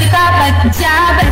I've got my job